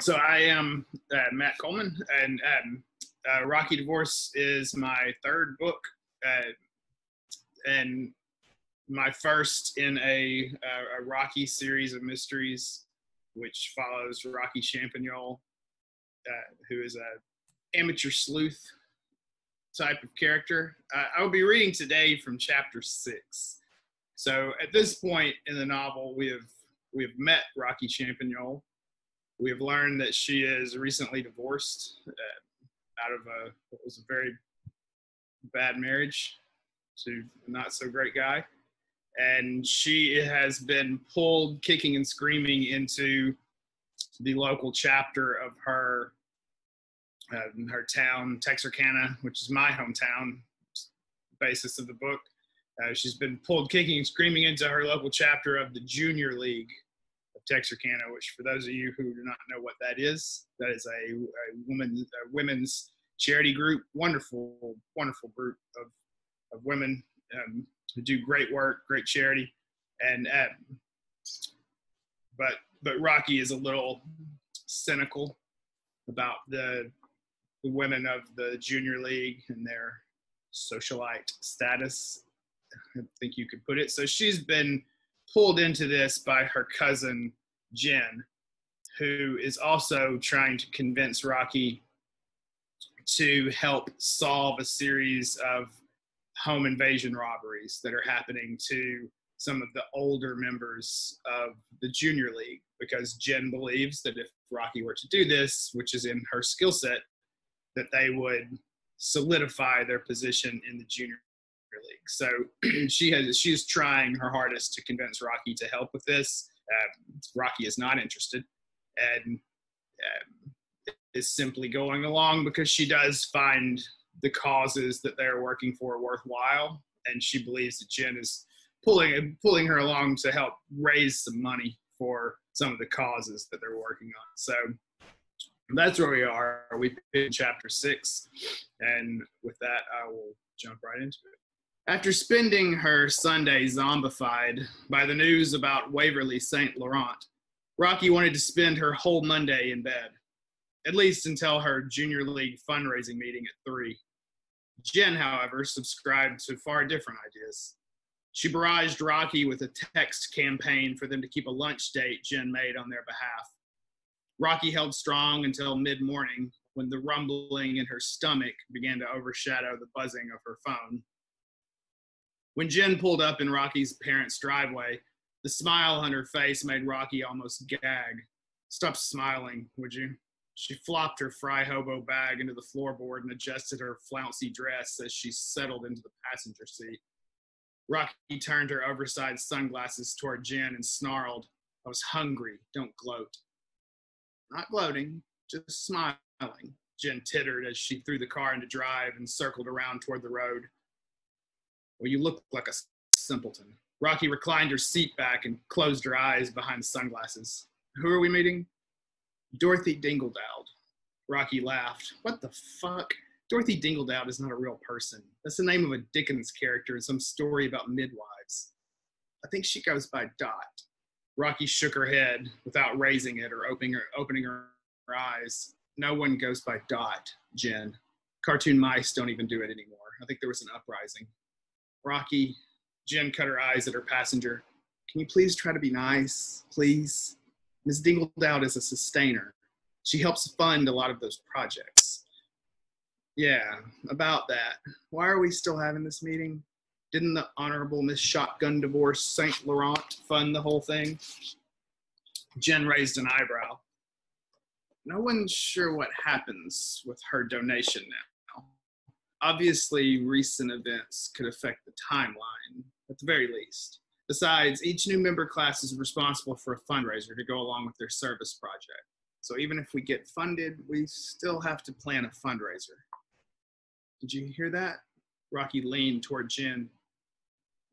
so I am uh, Matt Coleman, and um, uh, Rocky Divorce is my third book, uh, and my first in a, a, Rocky series of mysteries, which follows Rocky Champagnol, uh, who is a amateur sleuth type of character. Uh, I will be reading today from chapter six. So at this point in the novel, we have we have met Rocky Champagnol. We have learned that she is recently divorced uh, out of a what was a very bad marriage to a not so great guy, and she has been pulled kicking and screaming into the local chapter of her uh, her town, Texarkana, which is my hometown, basis of the book. Uh, she's been pulled kicking and screaming into her local chapter of the Junior League Texarkana, which, for those of you who do not know what that is, that is a, a woman, a women's charity group. Wonderful, wonderful group of, of women um, who do great work, great charity. And um, but but Rocky is a little cynical about the the women of the junior league and their socialite status I think you could put it. So she's been pulled into this by her cousin Jen, who is also trying to convince Rocky to help solve a series of home invasion robberies that are happening to some of the older members of the junior league because Jen believes that if Rocky were to do this, which is in her skill set, that they would solidify their position in the junior league. So she has she's trying her hardest to convince Rocky to help with this. Um, Rocky is not interested, and um, is simply going along because she does find the causes that they're working for worthwhile, and she believes that Jen is pulling pulling her along to help raise some money for some of the causes that they're working on. So that's where we are. We in chapter six, and with that, I will jump right into it. After spending her Sunday zombified by the news about Waverly St. Laurent, Rocky wanted to spend her whole Monday in bed, at least until her junior league fundraising meeting at 3. Jen, however, subscribed to far different ideas. She barraged Rocky with a text campaign for them to keep a lunch date Jen made on their behalf. Rocky held strong until mid morning when the rumbling in her stomach began to overshadow the buzzing of her phone. When Jen pulled up in Rocky's parents' driveway, the smile on her face made Rocky almost gag. Stop smiling, would you? She flopped her Frye hobo bag into the floorboard and adjusted her flouncy dress as she settled into the passenger seat. Rocky turned her oversized sunglasses toward Jen and snarled, I was hungry, don't gloat. Not gloating, just smiling, Jen tittered as she threw the car into drive and circled around toward the road. Well, you look like a simpleton. Rocky reclined her seat back and closed her eyes behind sunglasses. Who are we meeting? Dorothy Dingledowd. Rocky laughed. What the fuck? Dorothy Dingledowd is not a real person. That's the name of a Dickens character in some story about midwives. I think she goes by Dot. Rocky shook her head without raising it or opening her, opening her eyes. No one goes by Dot, Jen. Cartoon mice don't even do it anymore. I think there was an uprising. Rocky, Jen cut her eyes at her passenger. Can you please try to be nice, please? Ms. Dingledowd is a sustainer. She helps fund a lot of those projects. Yeah, about that. Why are we still having this meeting? Didn't the Honorable Miss Shotgun Divorce St. Laurent fund the whole thing? Jen raised an eyebrow. No one's sure what happens with her donation now obviously recent events could affect the timeline at the very least. Besides, each new member class is responsible for a fundraiser to go along with their service project. So even if we get funded, we still have to plan a fundraiser. Did you hear that? Rocky leaned toward Jen.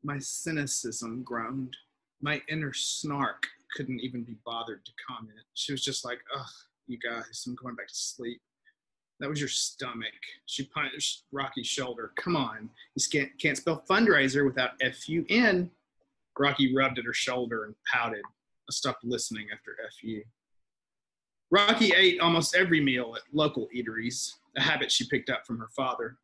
My cynicism groaned. My inner snark couldn't even be bothered to comment. She was just like, ugh, you guys, I'm going back to sleep. That was your stomach. She punched Rocky's shoulder. Come on. You can't, can't spell fundraiser without F-U-N. Rocky rubbed at her shoulder and pouted. I stopped listening after F-U. Rocky ate almost every meal at local eateries, a habit she picked up from her father.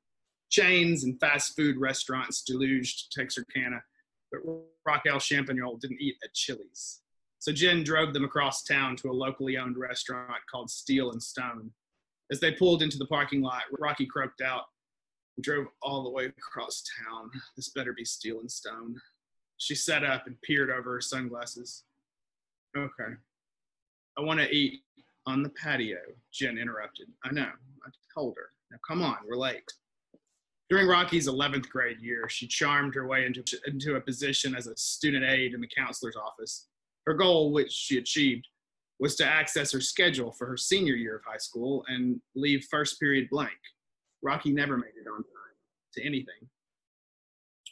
Chains and fast food restaurants deluged Texarkana, but Raquel Champagnol didn't eat at Chili's. So Jen drove them across town to a locally owned restaurant called Steel and Stone. As they pulled into the parking lot, Rocky croaked out, and drove all the way across town. This better be Steel and Stone. She sat up and peered over her sunglasses. Okay. I want to eat on the patio, Jen interrupted. I know. I told her. Now come on, we're late. During Rocky's 11th grade year, she charmed her way into, into a position as a student aide in the counselor's office. Her goal, which she achieved, was to access her schedule for her senior year of high school and leave first period blank. Rocky never made it on time to anything.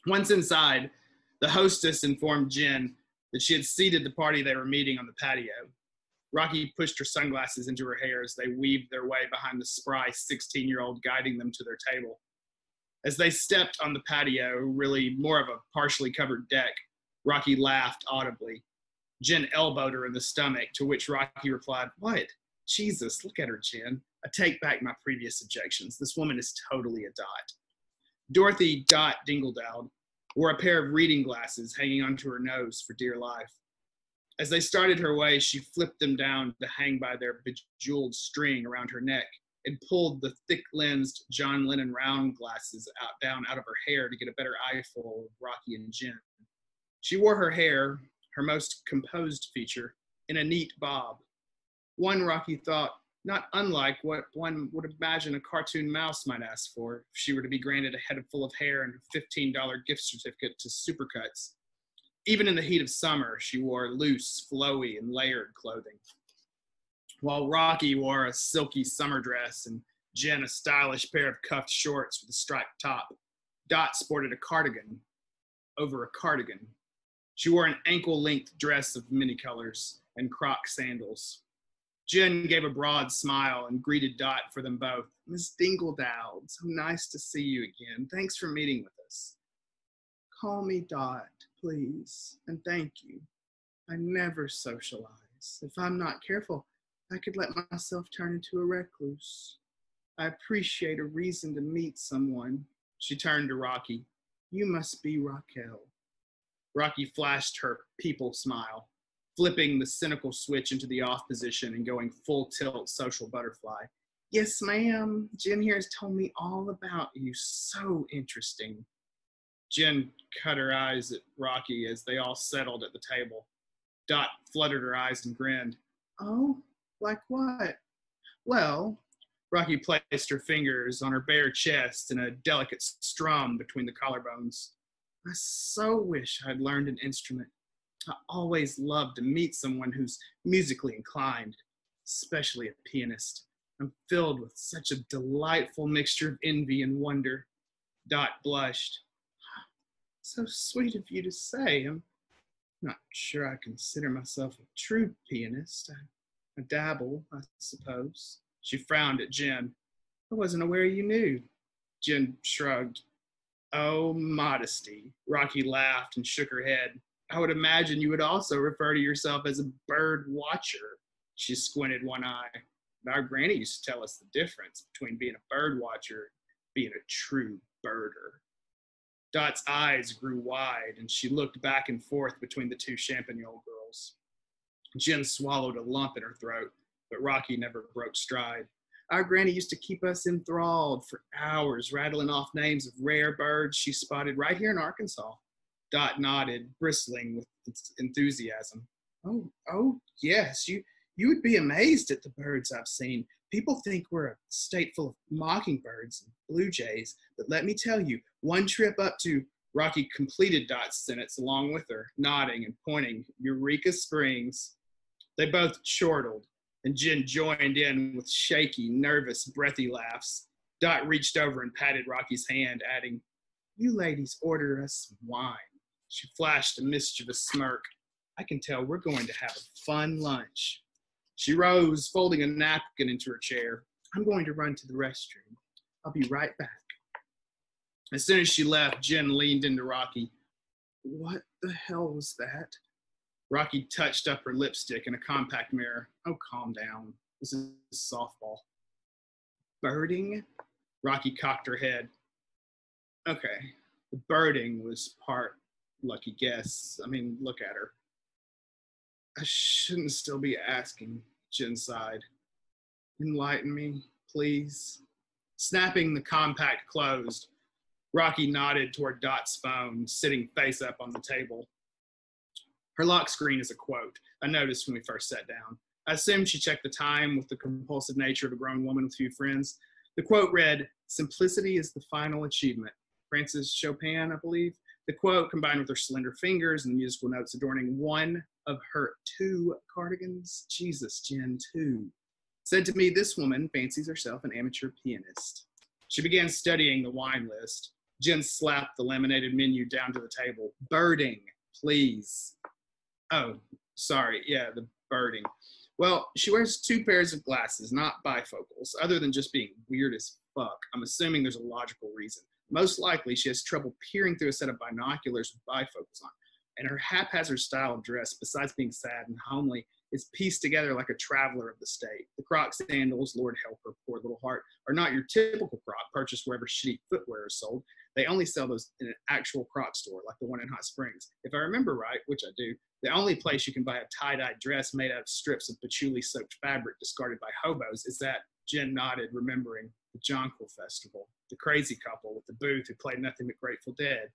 Once inside, the hostess informed Jen that she had seated the party they were meeting on the patio. Rocky pushed her sunglasses into her hair as they weaved their way behind the spry 16 year old, guiding them to their table. As they stepped on the patio, really more of a partially covered deck, Rocky laughed audibly. Jen elbowed her in the stomach, to which Rocky replied, What? Jesus, look at her, Jen. I take back my previous objections. This woman is totally a dot. Dorothy Dot Dingledowd wore a pair of reading glasses hanging onto her nose for dear life. As they started her way, she flipped them down to hang by their bejeweled string around her neck and pulled the thick lensed John Lennon round glasses out down out of her hair to get a better eyeful of Rocky and Jen. She wore her hair, her most composed feature, in a neat bob. One Rocky thought not unlike what one would imagine a cartoon mouse might ask for if she were to be granted a head full of hair and a $15 gift certificate to Supercuts. Even in the heat of summer, she wore loose, flowy, and layered clothing. While Rocky wore a silky summer dress and Jen a stylish pair of cuffed shorts with a striped top, Dot sported a cardigan over a cardigan. She wore an ankle length dress of many colors and croc sandals. Jen gave a broad smile and greeted Dot for them both. Miss Dingledowd, so nice to see you again. Thanks for meeting with us. Call me Dot, please, and thank you. I never socialize. If I'm not careful, I could let myself turn into a recluse. I appreciate a reason to meet someone. She turned to Rocky. You must be Raquel. Rocky flashed her people smile, flipping the cynical switch into the off position and going full tilt social butterfly. Yes, ma'am. Jen here has told me all about you. So interesting. Jen cut her eyes at Rocky as they all settled at the table. Dot fluttered her eyes and grinned. Oh, like what? Well, Rocky placed her fingers on her bare chest in a delicate strum between the collarbones. I so wish I'd learned an instrument. I always love to meet someone who's musically inclined, especially a pianist. I'm filled with such a delightful mixture of envy and wonder. Dot blushed. So sweet of you to say. I'm not sure I consider myself a true pianist. I, I dabble, I suppose. She frowned at Jen. I wasn't aware you knew. Jen shrugged. Oh, modesty. Rocky laughed and shook her head. I would imagine you would also refer to yourself as a bird watcher. She squinted one eye. Our granny used to tell us the difference between being a bird watcher and being a true birder. Dot's eyes grew wide and she looked back and forth between the two Champagnol girls. Jen swallowed a lump in her throat, but Rocky never broke stride. Our granny used to keep us enthralled for hours, rattling off names of rare birds she spotted right here in Arkansas. Dot nodded, bristling with enthusiasm. Oh, oh, yes, you you would be amazed at the birds I've seen. People think we're a state full of mockingbirds and blue jays, but let me tell you, one trip up to Rocky completed Dot's sentence along with her, nodding and pointing Eureka Springs. They both chortled, and Jen joined in with shaky, nervous, breathy laughs. Dot reached over and patted Rocky's hand, adding, You ladies order us wine. She flashed a mischievous smirk. I can tell we're going to have a fun lunch. She rose, folding a napkin into her chair. I'm going to run to the restroom. I'll be right back. As soon as she left, Jen leaned into Rocky. What the hell was that? Rocky touched up her lipstick in a compact mirror. Oh, calm down. This is softball. Birding? Rocky cocked her head. Okay, the birding was part lucky guess. I mean, look at her. I shouldn't still be asking, Jen sighed. Enlighten me, please. Snapping the compact closed, Rocky nodded toward Dot's phone, sitting face up on the table. Her lock screen is a quote I noticed when we first sat down. I assumed she checked the time with the compulsive nature of a grown woman with few friends. The quote read, Simplicity is the final achievement. Francis Chopin, I believe. The quote, combined with her slender fingers and the musical notes adorning one of her two cardigans, Jesus, Jen, two, said to me, This woman fancies herself an amateur pianist. She began studying the wine list. Jen slapped the laminated menu down to the table. Birding, please. Oh, sorry. Yeah, the birding. Well, she wears two pairs of glasses, not bifocals, other than just being weird as fuck. I'm assuming there's a logical reason. Most likely, she has trouble peering through a set of binoculars with bifocals on. And her haphazard style of dress, besides being sad and homely, is pieced together like a traveler of the state. The Croc sandals, Lord help her poor little heart, are not your typical Croc purchased wherever shitty footwear is sold. They only sell those in an actual Croc store, like the one in Hot Springs. If I remember right, which I do, the only place you can buy a tie-dye dress made out of strips of patchouli-soaked fabric discarded by hobos is that Jen nodded, remembering the Jonquil Festival, the crazy couple with the booth who played nothing but Grateful Dead.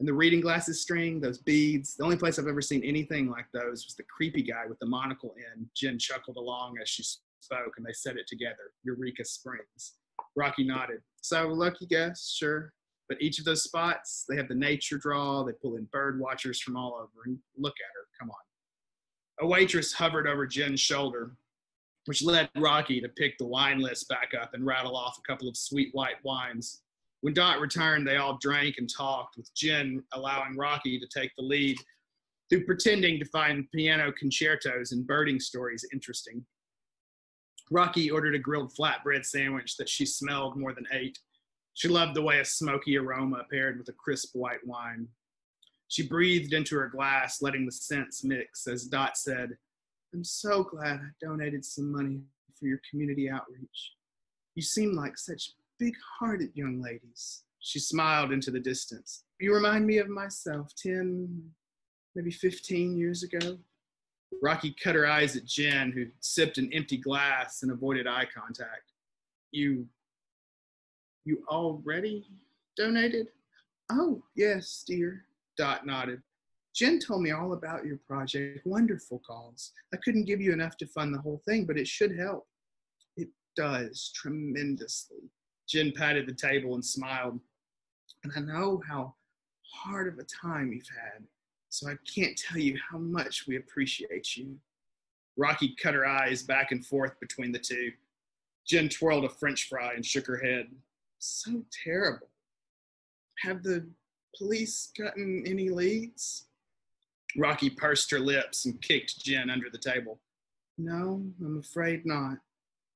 And the reading glasses string, those beads, the only place I've ever seen anything like those was the creepy guy with the monocle in. Jen chuckled along as she spoke, and they said it together Eureka Springs. Rocky nodded. So, lucky guess, sure. But each of those spots, they have the nature draw, they pull in bird watchers from all over. And look at her, come on. A waitress hovered over Jen's shoulder, which led Rocky to pick the wine list back up and rattle off a couple of sweet white wines. When Dot returned, they all drank and talked, with Jen allowing Rocky to take the lead through pretending to find piano concertos and birding stories interesting. Rocky ordered a grilled flatbread sandwich that she smelled more than ate. She loved the way a smoky aroma paired with a crisp white wine. She breathed into her glass, letting the scents mix as Dot said, I'm so glad I donated some money for your community outreach. You seem like such big hearted young ladies. She smiled into the distance. You remind me of myself 10, maybe 15 years ago. Rocky cut her eyes at Jen, who sipped an empty glass and avoided eye contact. You, you already donated? Oh, yes, dear. Dot nodded. Jen told me all about your project. Wonderful cause. I couldn't give you enough to fund the whole thing, but it should help. It does tremendously. Jen patted the table and smiled. And I know how hard of a time you've had, so I can't tell you how much we appreciate you. Rocky cut her eyes back and forth between the two. Jen twirled a french fry and shook her head. So terrible. Have the police gotten any leads? Rocky pursed her lips and kicked Jen under the table. No, I'm afraid not.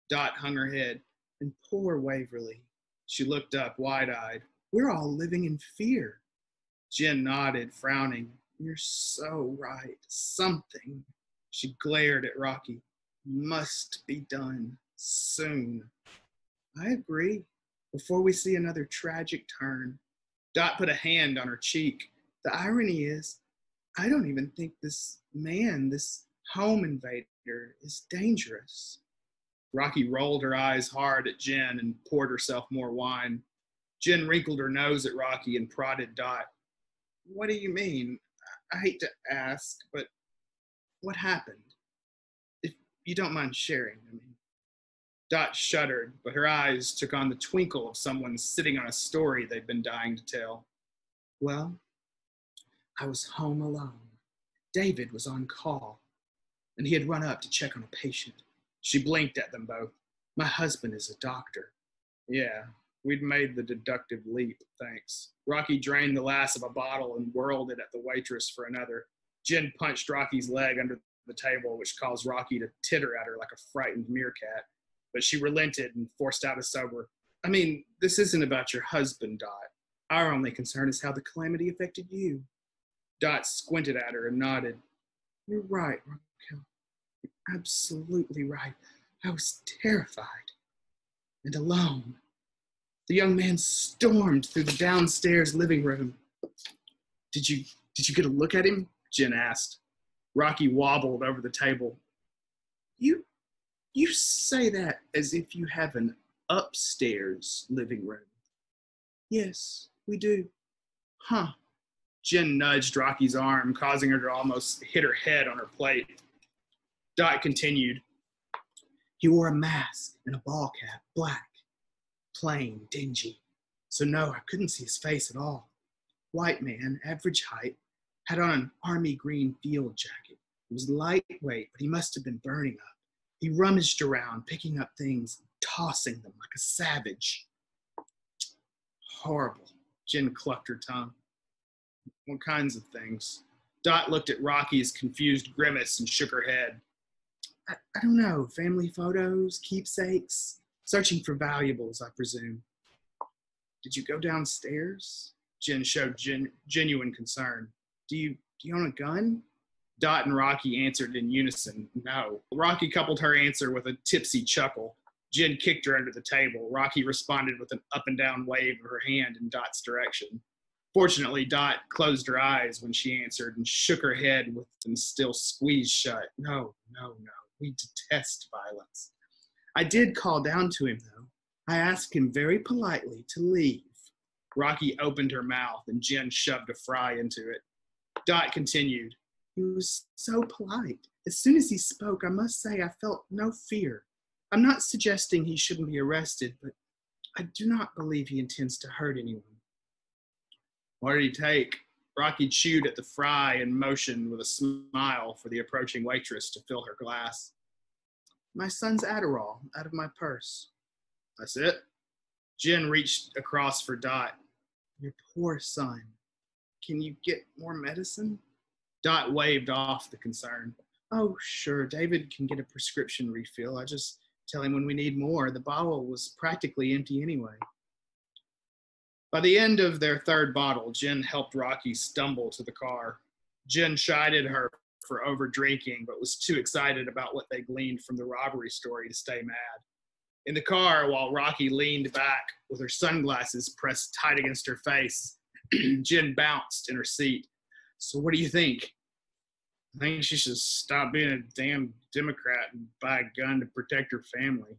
Dot hung her head. And poor Waverly. She looked up wide eyed. We're all living in fear. Jen nodded, frowning. You're so right. Something. She glared at Rocky. Must be done soon. I agree. Before we see another tragic turn. Dot put a hand on her cheek. The irony is, I don't even think this man, this home invader, is dangerous. Rocky rolled her eyes hard at Jen and poured herself more wine. Jen wrinkled her nose at Rocky and prodded Dot. What do you mean? I hate to ask, but what happened? If you don't mind sharing, I mean. Dot shuddered, but her eyes took on the twinkle of someone sitting on a story they'd been dying to tell. Well, I was home alone. David was on call, and he had run up to check on a patient. She blinked at them both. My husband is a doctor. Yeah, we'd made the deductive leap, thanks. Rocky drained the last of a bottle and whirled it at the waitress for another. Jen punched Rocky's leg under the table, which caused Rocky to titter at her like a frightened meerkat. But she relented and forced out a sober. I mean, this isn't about your husband, Dot. Our only concern is how the calamity affected you. Dot squinted at her and nodded. You're right, Raquel. You're absolutely right. I was terrified and alone. The young man stormed through the downstairs living room. Did you did you get a look at him? Jen asked. Rocky wobbled over the table. You you say that as if you have an upstairs living room. Yes, we do. Huh. Jen nudged Rocky's arm, causing her to almost hit her head on her plate. Dot continued. He wore a mask and a ball cap, black, plain, dingy. So, no, I couldn't see his face at all. White man, average height, had on an army green field jacket. It was lightweight, but he must have been burning up. He rummaged around, picking up things, tossing them like a savage. Horrible. Jen clucked her tongue. What kinds of things? Dot looked at Rocky's confused grimace and shook her head. I, I don't know. Family photos, keepsakes, searching for valuables, I presume. Did you go downstairs? Jen showed gen- genuine concern. Do you do you own a gun? Dot and Rocky answered in unison, no. Rocky coupled her answer with a tipsy chuckle. Jen kicked her under the table. Rocky responded with an up and down wave of her hand in Dot's direction. Fortunately, Dot closed her eyes when she answered and shook her head with them still squeezed shut. No, no, no. We detest violence. I did call down to him, though. I asked him very politely to leave. Rocky opened her mouth and Jen shoved a fry into it. Dot continued. He was so polite. As soon as he spoke, I must say I felt no fear. I'm not suggesting he shouldn't be arrested, but I do not believe he intends to hurt anyone. What did he take? Rocky chewed at the fry and motioned with a smile for the approaching waitress to fill her glass. My son's Adderall out of my purse. That's it? Jen reached across for Dot. Your poor son. Can you get more medicine? Dot waved off the concern. Oh, sure. David can get a prescription refill. I just tell him when we need more. The bottle was practically empty anyway. By the end of their third bottle, Jen helped Rocky stumble to the car. Jen chided her for over drinking, but was too excited about what they gleaned from the robbery story to stay mad. In the car, while Rocky leaned back with her sunglasses pressed tight against her face, Jen bounced in her seat. So, what do you think? I think she should stop being a damn Democrat and buy a gun to protect her family.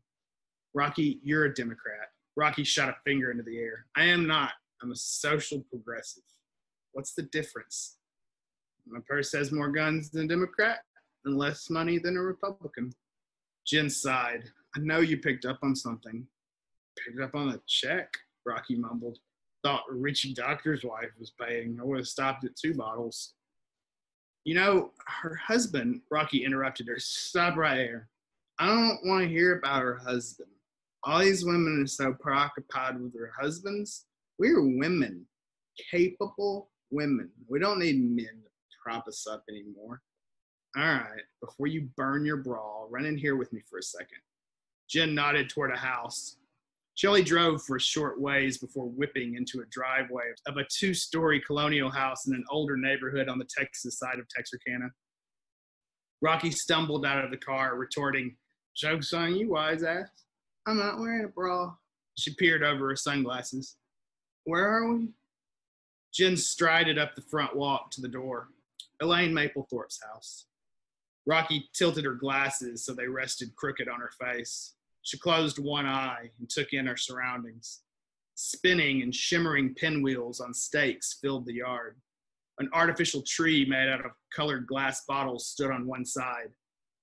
Rocky, you're a Democrat. Rocky shot a finger into the air. I am not. I'm a social progressive. What's the difference? My purse has more guns than a Democrat and less money than a Republican. Jen sighed. I know you picked up on something. Picked up on a check, Rocky mumbled. Thought Richie Doctor's wife was paying. I would have stopped at two bottles. You know, her husband, Rocky interrupted her. Stop right there. I don't want to hear about her husband. All these women are so preoccupied with their husbands. We're women, capable women. We don't need men prop us up anymore. All right, before you burn your bra, run in here with me for a second. Jen nodded toward a house. Shelley drove for a short ways before whipping into a driveway of a two story colonial house in an older neighborhood on the Texas side of Texarkana. Rocky stumbled out of the car, retorting, Joke's on you, wise ass. I'm not wearing a bra. She peered over her sunglasses. Where are we? Jen strided up the front walk to the door. Elaine Maplethorpe's house. Rocky tilted her glasses so they rested crooked on her face. She closed one eye and took in her surroundings. Spinning and shimmering pinwheels on stakes filled the yard. An artificial tree made out of colored glass bottles stood on one side.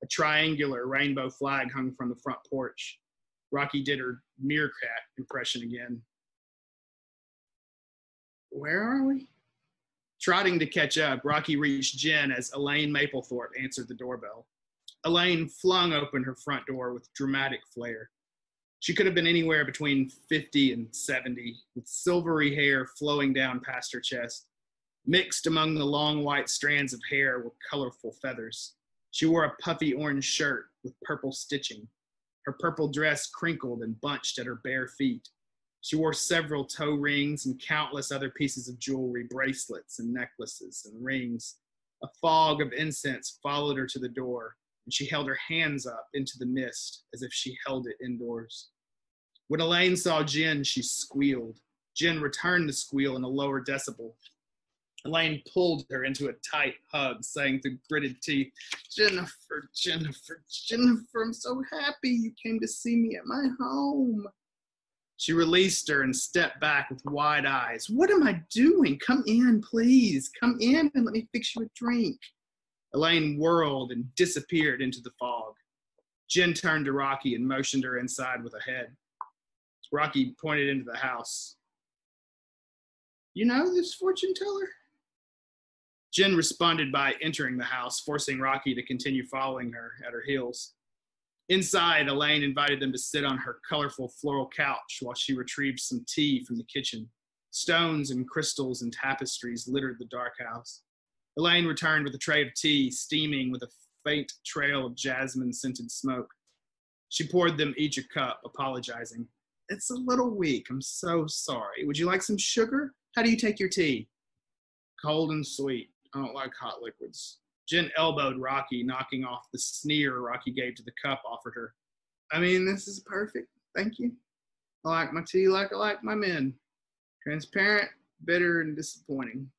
A triangular rainbow flag hung from the front porch. Rocky did her meerkat impression again. Where are we? Trotting to catch up, Rocky reached Jen as Elaine Maplethorpe answered the doorbell. Elaine flung open her front door with dramatic flair. She could have been anywhere between 50 and 70, with silvery hair flowing down past her chest. Mixed among the long white strands of hair were colorful feathers. She wore a puffy orange shirt with purple stitching. Her purple dress crinkled and bunched at her bare feet. She wore several toe rings and countless other pieces of jewelry, bracelets and necklaces and rings. A fog of incense followed her to the door. and she held her hands up into the mist as if she held it indoors. When Elaine saw Jen, she squealed. Jen returned the squeal in a lower decibel. Elaine pulled her into a tight hug, saying through gritted teeth, Jennifer, Jennifer, Jennifer, I'm so happy you came to see me at my home. She released her and stepped back with wide eyes. What am I doing? Come in, please. Come in and let me fix you a drink. Elaine whirled and disappeared into the fog. Jen turned to Rocky and motioned her inside with a head. Rocky pointed into the house. You know this fortune teller? Jen responded by entering the house, forcing Rocky to continue following her at her heels. Inside, Elaine invited them to sit on her colorful floral couch while she retrieved some tea from the kitchen. Stones and crystals and tapestries littered the dark house. Elaine returned with a tray of tea, steaming with a faint trail of jasmine scented smoke. She poured them each a cup, apologizing. It's a little weak. I'm so sorry. Would you like some sugar? How do you take your tea? Cold and sweet. I don't like hot liquids. Jen elbowed Rocky, knocking off the sneer Rocky gave to the cup offered her. I mean, this is perfect. Thank you. I like my tea like I like my men. Transparent, bitter, and disappointing.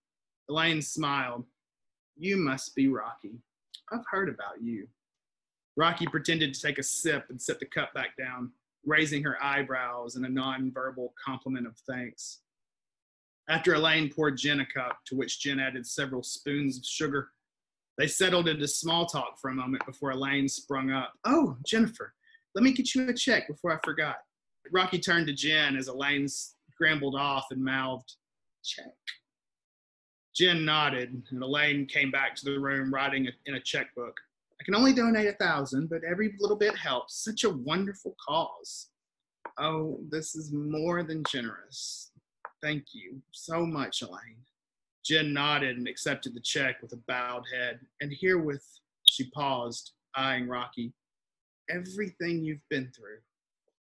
Elaine smiled. You must be Rocky. I've heard about you. Rocky pretended to take a sip and set the cup back down, raising her eyebrows in a non-verbal compliment of thanks. After Elaine poured Jen a cup, to which Jen added several spoons of sugar, they settled into small talk for a moment before Elaine sprung up. Oh, Jennifer, let me get you a check before I forgot. Rocky turned to Jen as Elaine scrambled off and mouthed, check. Jen nodded, and Elaine came back to the room writing in a checkbook. I can only donate a thousand, but every little bit helps. Such a wonderful cause. Oh, this is more than generous. Thank you so much, Elaine. Jen nodded and accepted the check with a bowed head. And herewith, she paused, eyeing Rocky. Everything you've been through,